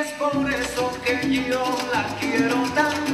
es por eso que yo la quiero tanto.